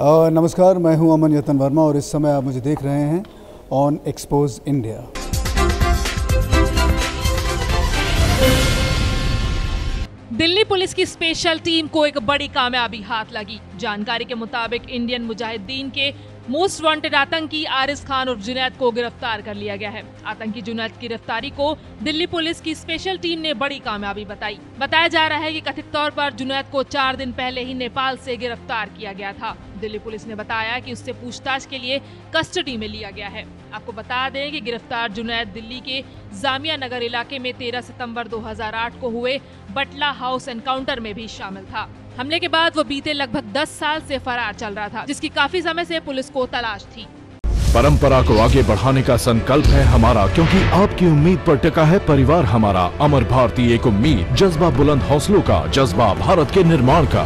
नमस्कार, मैं हूँ अमन यतन वर्मा और इस समय आप मुझे देख रहे हैं on expose India Delhi police की स्पेशल टीम को एक बड़ी कामयाबी हाथ लगी। जानकारी के मुताबिक इंडियन मुजाहिदीन के मोस्ट वांटेड आतंकी आरिस खान और जुनैद को गिरफ़्तार कर लिया गया है। आतंकी जुनैद की गिरफ्तारी को दिल्ली पुलिस की स्पेशल टीम ने बड़ी कामयाबी बताई। बताया जा रहा है कि कथित तौर पर जुनैद को चार दिन पहले ही नेपाल से गिरफ़्तार किया गया था। दिल्ली पुलिस ने बताया कि उससे पूछताछ के लिए कस्टडी में लिया गया है। आपको बता दें कि गिरफ़्तार जुनैद दिल्ली के जामिया नगर इलाके में 13 सितंबर 2008 को हुए बटला हाउस एनकाउंटर में भी शामिल था। हमले के बाद वो बीते लगभग 10 साल से फरार चल रहा था, जिसकी काफ़ी समय से पुलिस को तलाश थी। परंपरा को आगे बढ़ाने का संकल्प है हमारा, क्योंकि आपकी उम्मीद पर टिका है परिवार हमारा। अमर भारतीय एक उम्मीद, जज्बा बुलंद हौसलों का, जज्बा भारत के निर्माण का।